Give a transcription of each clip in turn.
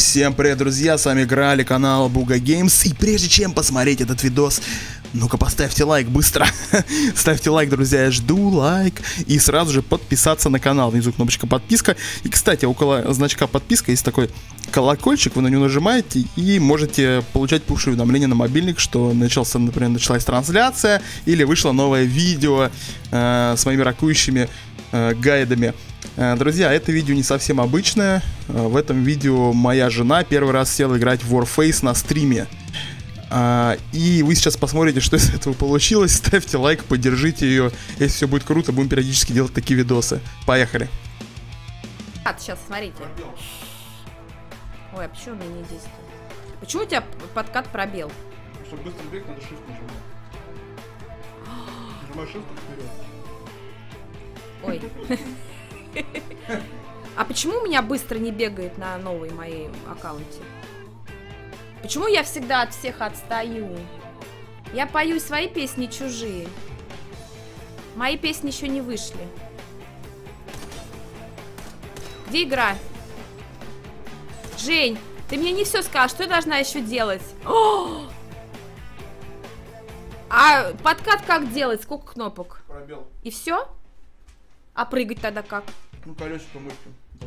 Всем привет, друзья, с вами играли канал Буга Геймс. И прежде чем посмотреть этот видос, ну-ка поставьте лайк быстро. Ставьте лайк, друзья, я жду лайк. И сразу же подписаться на канал. Внизу кнопочка подписка. И, кстати, около значка подписка есть такой колокольчик, вы на него нажимаете и можете получать пуш-уведомления на мобильник, что начался, например, началась трансляция или вышло новое видео э, с моими ракующими э, гайдами. Э, Друзья, это видео не совсем обычное. Э, В этом видео моя жена первый раз села играть в Warface на стриме. А, И вы сейчас посмотрите, что из этого получилось. Ставьте лайк, поддержите ее. Если все будет круто, будем периодически делать такие видосы. Поехали. А, сейчас, смотрите. Ой, а почему у меня не действует? Почему у тебя подкат пробел? Чтобы быстро бегать, надо shift нажимать. Нажимай shift вперед. Ой. А почему у меня быстро не бегает на новой моей аккаунте? Почему я всегда от всех отстаю? Я пою свои песни чужие. Мои песни еще не вышли. Где игра? Жень, ты мне не все сказал, что я должна еще делать? О! А подкат как делать? Сколько кнопок? Пробел. И все? А прыгать тогда как? Ну, колесико мышкой. Да.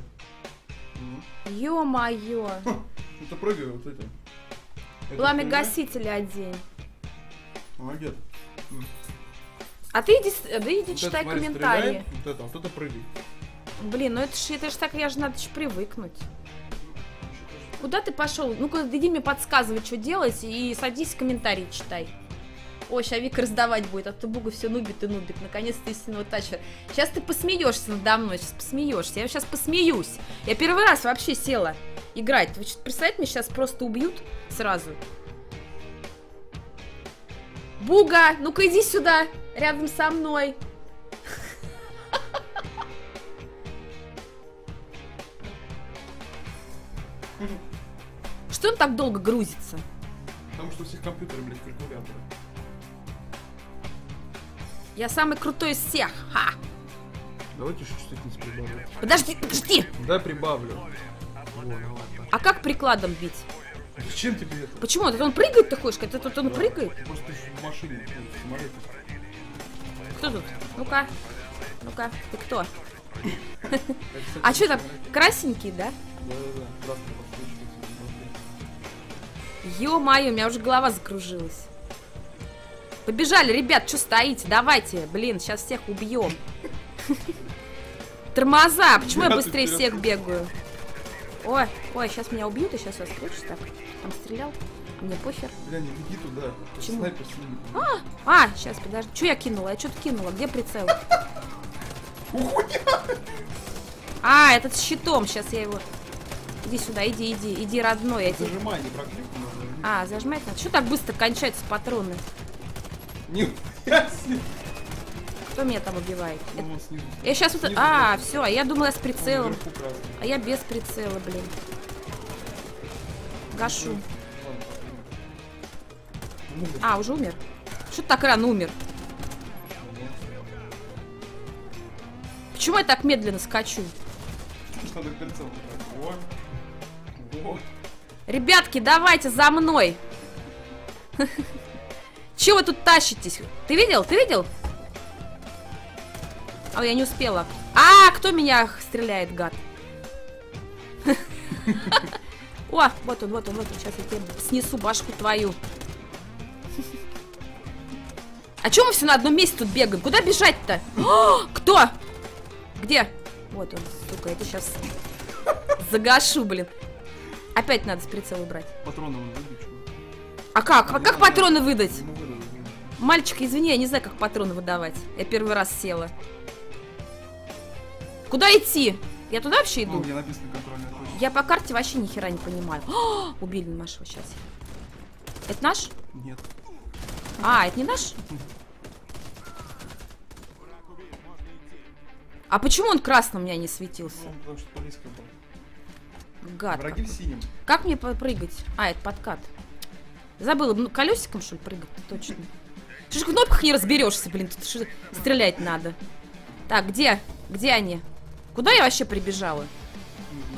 Ё-моё. Ну, ты прыгай вот это. Это Пламя понимаешь? гасителя одень. Молодец. А ты иди, с- да иди Вот читай это, смотри, комментарии. стреляй, Вот это, вот это прыгай. Блин, ну это ж, это ж так, я же надо ж привыкнуть. Куда ты пошел? Ну-ка, иди мне подсказывай, что делать, и садись комментарии читай. Ой, сейчас Вика раздавать будет, а то Буга все нубит и нубит. Наконец-то истинного тача. Сейчас ты посмеешься надо мной, сейчас посмеешься. Я сейчас посмеюсь. Я первый раз вообще села играть. Вы что, представляете, меня сейчас просто убьют сразу. Буга, ну-ка иди сюда, рядом со мной. Что он так долго грузится? Потому что у всех компьютеры, блядь, калькуляторы. Я самый крутой из всех. Ха! Давайте еще чувствительность прибавлю. Подожди, подожди! Да, прибавлю. А как прикладом бить? Зачем тебе это? Почему? Это он прыгает, ты хочешь? Это тут он прыгает? Может, ты в машине, в самолете. Кто тут? Ну-ка. Ну-ка, ты кто? А что там, красненький, да? Да-да-да. Ё-моё, у меня уже голова закружилась. Побежали, ребят, что стоите? Давайте, блин, сейчас всех убьем. Тормоза, почему я быстрее всех бегаю? Ой, ой, сейчас меня убьют, и сейчас я скручусь так. Там стрелял, а мне похер. Бля, не беги туда. Почему? Снайпер снимет. А, сейчас, подожди. Что я кинула? Я что-то кинула. Где прицел? А, этот с щитом. Сейчас я его... Иди сюда, иди, иди, иди, родной. Зажимай, не прокликни. надо. А, зажимать надо. Что так быстро кончаются патроны? Не, я снизу. Кто меня там убивает? Ну, снизу. Я сейчас вот... А, все, а я думала с прицелом. А я без прицела, блин. Гашу. А, уже умер? Что ты так рано умер? Почему я так медленно скачу? Ребятки, давайте за мной. Чего вы тут тащитесь? Ты видел? Ты видел? А, я не успела. А, кто меня стреляет, гад? О, вот он, вот он, вот он. Сейчас я тебе снесу башку твою. А чё мы все на одном месте тут бегаем? Куда бежать-то? Кто? Где? Вот он, сука, я сейчас загашу, блин. Опять надо с прицела брать. Патроны чувак. А как? А как патроны выдать? Мальчик, извини, я не знаю, как патроны выдавать. Я первый раз села. Куда идти? Я туда вообще Ну, иду? где написано контрольная точка. Я по карте вообще ни хера не понимаю. О, убили нашего сейчас. Это наш? Нет. А, это не наш? А почему он красным у меня не светился? Ну, потому что близко был. Гад. Враги в синем. Как мне попрыгать? А, это подкат. Забыла, ну, колесиком, что ли, прыгать точно. Что ж в кнопках не разберешься, блин, тут что- стрелять надо. Так, где? Где они? Куда я вообще прибежала?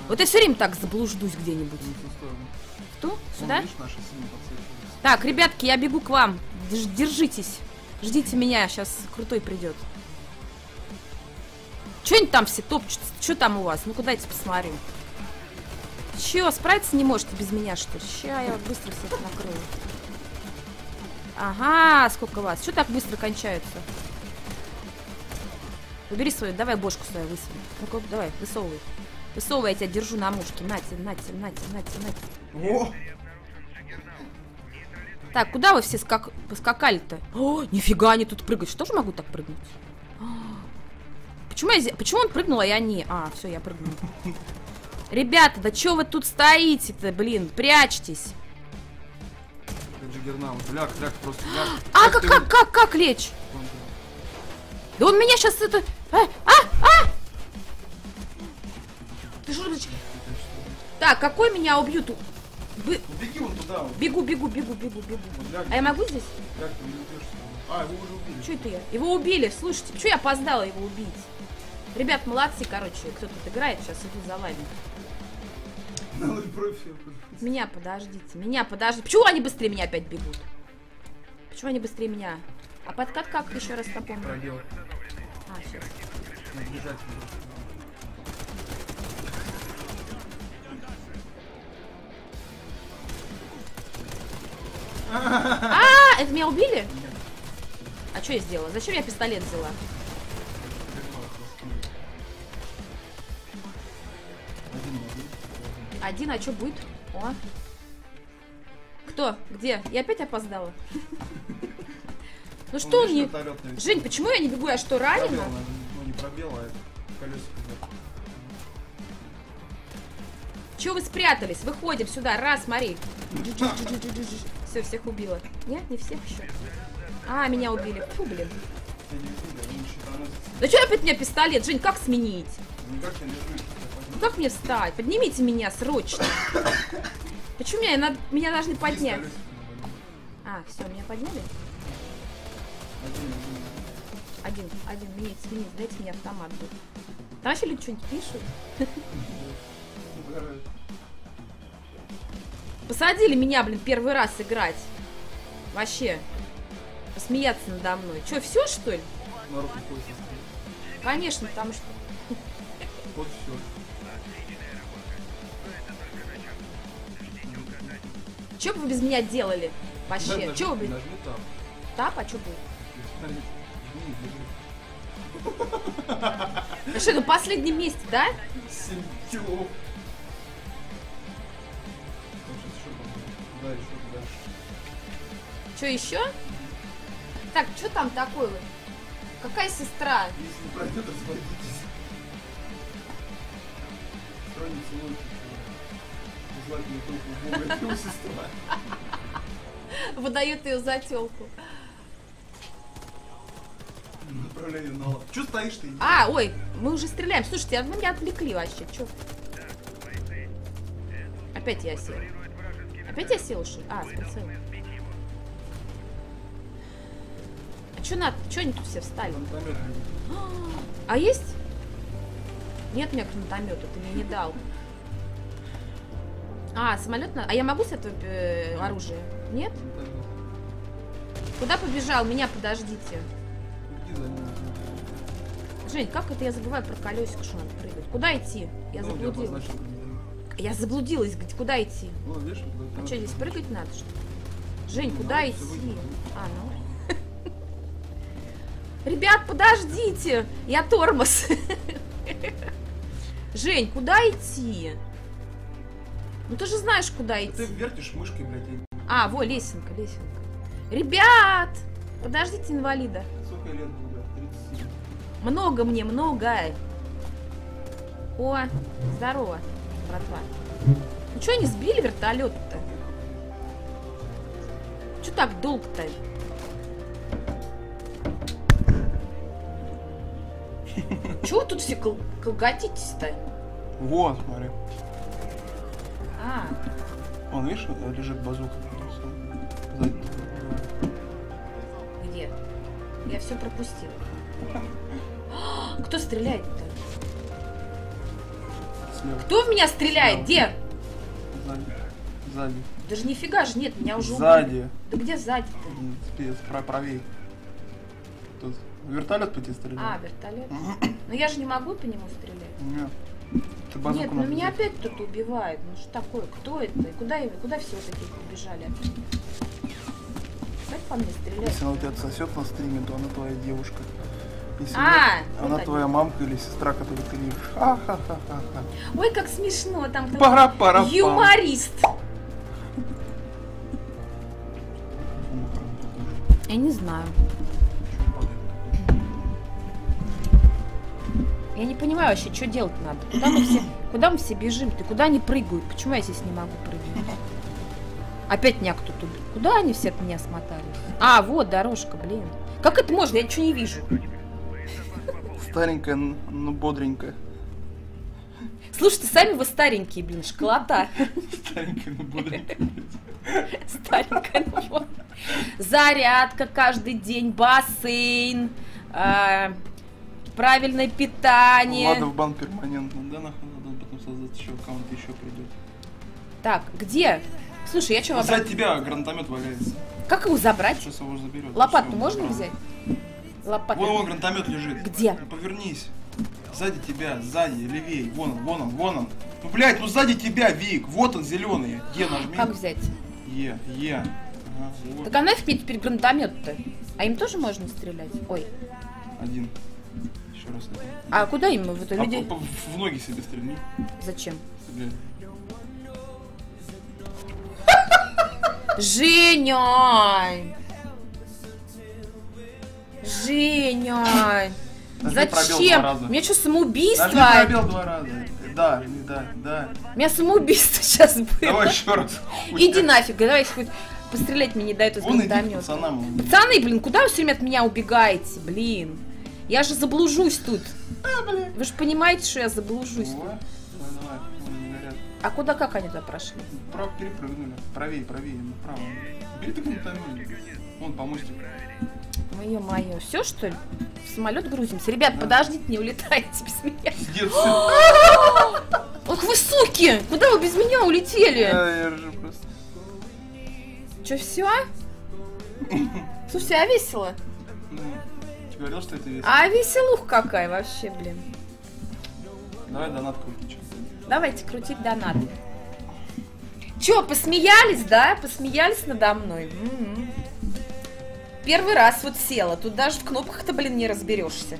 Вот я все время так заблуждусь где-нибудь. В ту Сюда? Так, ребятки, я бегу к вам. Держитесь. Ждите меня, сейчас крутой придет. Че они там все топчут? Что там у вас? Ну куда я посмотрю? Че, справиться не можете без меня, что ли? Ща я быстро всех накрою. Ага, сколько вас. Что так быстро кончаются? Убери свою, давай бошку свою высуни. Ну-ка, давай, высовывай. Высовывай, я тебя держу на мушке. Нате, нате, нате, нате, нате. О! Так, куда вы все скак... поскакали-то? О, нифига они тут прыгают. Что же могу так прыгнуть? Почему, я... Почему он прыгнул, а я не? А, все, я прыгнул. Ребята, да что вы тут стоите-то, блин? Прячьтесь. Как Джиггернаут. Ляг, ляг, просто ляг. А, как, как, как, как лечь? Да он меня сейчас это... А, а, а! Ты что, блядь? Так, какой меня убьют? Ну, Беги вон туда, вот. Бегу, бегу, бегу, бегу, бегу. Ляг, А я могу здесь? ляг, ты не уйдешь. А, его уже убили. Что это я? Его убили, слушайте, почему я опоздала его убить? Ребят, молодцы, короче, кто тут играет, сейчас иду за вами. Меня подождите, меня подождите. Почему они быстрее меня опять бегут? Почему они быстрее меня? А подкат как еще раз напомню? Пробел. А, бежать. А, это меня убили? А что я сделала? Зачем я пистолет взяла? Один, а что будет? О. Кто? Где? Я опять опоздала? Ну что мне... Жень, почему я не бегу? Я что, ранена? Ну, не пробел, а колесико. Чего вы спрятались? Выходим сюда. Раз, смотри. Все, всех убила. Нет, не всех еще. А, меня убили. Фу, блин. Я не. Да что опять меня пистолет? Жень, как сменить? Никак не лежишь. Ну как мне встать? Поднимите меня срочно. Почему меня, надо- меня должны поднять? А, все, меня подняли? Один, один, сменить, сменить. Дайте мне автомат. будет. Там вообще люди что-нибудь пишут? Посадили меня, блин, первый раз играть. Вообще. Посмеяться надо мной. Че, все что ли? Конечно, потому что... Вот все. Че бы вы без меня делали? Вообще. Че вы без... Нажми там. Тап, а что будет? А что, на последнем месте, да? 7 кило. Там сейчас еще по-моему. Да, еще дальше. Что еще? Так, что там такое? Какая сестра? Если не пройдет, разводитесь. Строим целуйте. Бога. Выдает ее за телку. Направляю на лоб. Че стоишь ты? А, ой, мы уже стреляем. Слушайте, а вы меня отвлекли вообще. Че? Опять я сел. Опять я сел, что ли? А, с прицелом. А что надо? Что они тут все встали? Гранатомет. А есть? Нет у меня гранатомета, ты мне не дал. А, самолет надо. А я могу с этого э, оружия? Нет? Куда побежал? Меня подождите. Жень, как это я забываю про колесико, что надо прыгать? Куда идти? Я Ну, заблудилась. гранатомет. Я заблудилась. Где- Куда идти? Вон, видишь, А что, здесь прыгать надо, что ли? Жень, Ну, куда идти? выйти. А, ну. Ребят, подождите! Я тормоз. Жень, куда идти? Ну ты же знаешь, куда Ты идти. вертишь мышкой, блядь, А, во, лесенка, лесенка. Ребят! Подождите инвалида. сколько лет было? 37. Много мне, много. О, здорово, братва. Ну что они сбили вертолет-то? Че так долго-то? Чего вы тут все кол- колготитесь-то? Вот, смотри. А, Вон, видишь, лежит базука. Где? Я все пропустила. Кто стреляет-то? Кто в меня стреляет? Где? Сзади. Сзади. Даже нифига же нет, меня уже убили. Сзади. Да где сзади-то? Правей. Тут вертолет по тебе стреляет? А, вертолет. Но я же не могу по нему стрелять. Нет. Ты Нет, ну меня опять кто-то убивает. Ну что такое? Кто это? И куда, и- куда все вот эти убежали? Опять по мне стреляют. Если она тебя отсосет на стриме, то она твоя девушка. Если А, нет, вот она они. твоя мамка или сестра, которую ты любишь. Ха-ха-ха-ха-ха. Ой, как смешно там кто-то. пара пара Юморист. Я не знаю. Я не понимаю вообще, что делать надо. Куда мы все, куда мы все бежим? Ты куда они прыгают? Почему я здесь не могу прыгать? Опять меня кто-то убил. Куда они все от меня смотались? А, вот дорожка, блин. Как это можно? Я ничего не вижу. Старенькая, но бодренькая. Слушайте, сами вы старенькие, блин, школота. Старенькая, но бодренькая. Старенькая, ну вот. Зарядка каждый день, бассейн, а, правильное питание. Ладно, в бан перманентно, да, нахуй надо потом создать еще аккаунт, еще придет. Так, где? Слушай, я что, За тебя гранатомет валяется. как его забрать? Сейчас его заберет. Лопату можно направо. взять? Лопату. Вон, вон гранатомет лежит. Где? Ну, Повернись. Сзади тебя, сзади, левей. Вон он, вон он, вон он. Ну, блядь, ну сзади тебя, Вик. Вот он, зеленый. Е нажми. Как взять? Е, Е. Ага, вот. Так а нафиг мне теперь гранатомет-то? А им тоже можно стрелять? Ой. Один. Еще раз. А куда им вот А людей? по- по- в ноги себе стрельни. Зачем? Блядь. Женя! Женя! Два Зачем? меня что, самоубийство? Нажми пробел два раза. Да, да, да. У меня самоубийство сейчас было. Давай еще раз. Иди нафиг, давай хоть пострелять мне не дают из гранатомета. Пацаны, блин, куда вы все время от меня убегаете, блин? Я же заблужусь тут. Вы же понимаете, что я заблужусь. Горят. А куда, как они туда прошли? Право перепрыгнули. Правее, правее, направо. Бери так не томили. Вон по мостику. Мое мое, все что ли? В самолет грузимся. Ребят, подождите, не улетайте без меня. Дед, Ох вы суки! Куда вы без меня улетели? я ржу просто. Че, все? Слушайте, а весело? Тебе говорил, что это весело? А веселух какая вообще, блин. Давай донат крути, что Давайте крутить донат. Че, посмеялись, да? Посмеялись надо мной? М-м. Первый раз вот села. Тут даже в кнопках-то, блин, не разберешься.